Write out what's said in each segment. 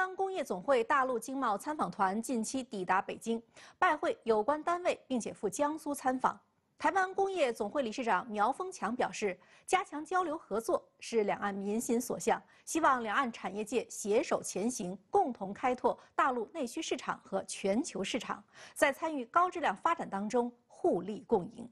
台湾工业总会大陆经贸参访团近期抵达北京，拜会有关单位，并且赴江苏参访。台湾工业总会理事长苗丰强表示，加强交流合作是两岸民心所向，希望两岸产业界携手前行，共同开拓大陆内需市场和全球市场，在参与高质量发展当中互利共赢。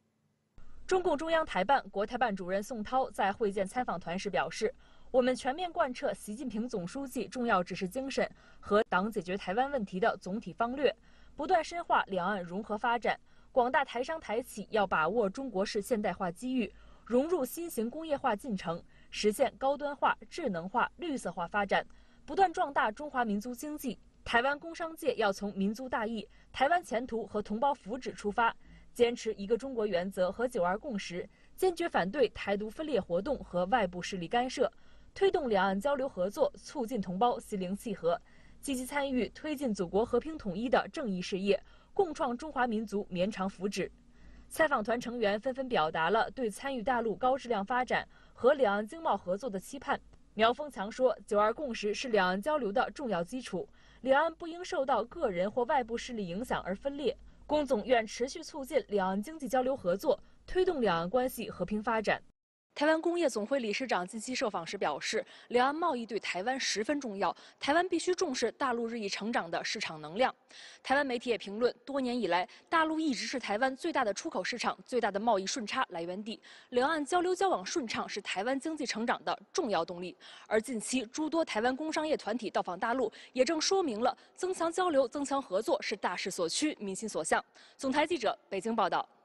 中共中央台办、国台办主任宋涛在会见参访团时表示。我们全面贯彻习近平总书记重要指示精神和党解决台湾问题的总体方略，不断深化两岸融合发展。广大台商台企要把握中国式现代化机遇，融入新型工业化进程，实现高端化、智能化、绿色化发展，不断壮大中华民族经济。台湾工商界要从民族大义、台湾前途和同胞福祉出发，坚持一个中国原则和九二共识，坚决反对台独分裂活动和外部势力干涉。推动两岸交流合作，促进同胞心灵契合，积极参与推进祖国和平统一的正义事业，共创中华民族绵长福祉。采访团成员纷纷表达了对参与大陆高质量发展和两岸经贸合作的期盼。苗峰强说：“九二共识是两岸交流的重要基础，两岸不应受到个人或外部势力影响而分裂。龚总愿持续促进两岸经济交流合作，推动两岸关系和平发展。”台湾工业总会理事长近期受访时表示，两岸贸易对台湾十分重要，台湾必须重视大陆日益成长的市场能量。台湾媒体也评论，多年以来，大陆一直是台湾最大的出口市场、最大的贸易顺差来源地，两岸交流交往顺畅是台湾经济成长的重要动力。而近期诸多台湾工商业团体到访大陆，也正说明了增强交流、增强合作是大势所趋、民心所向。总台记者北京报道。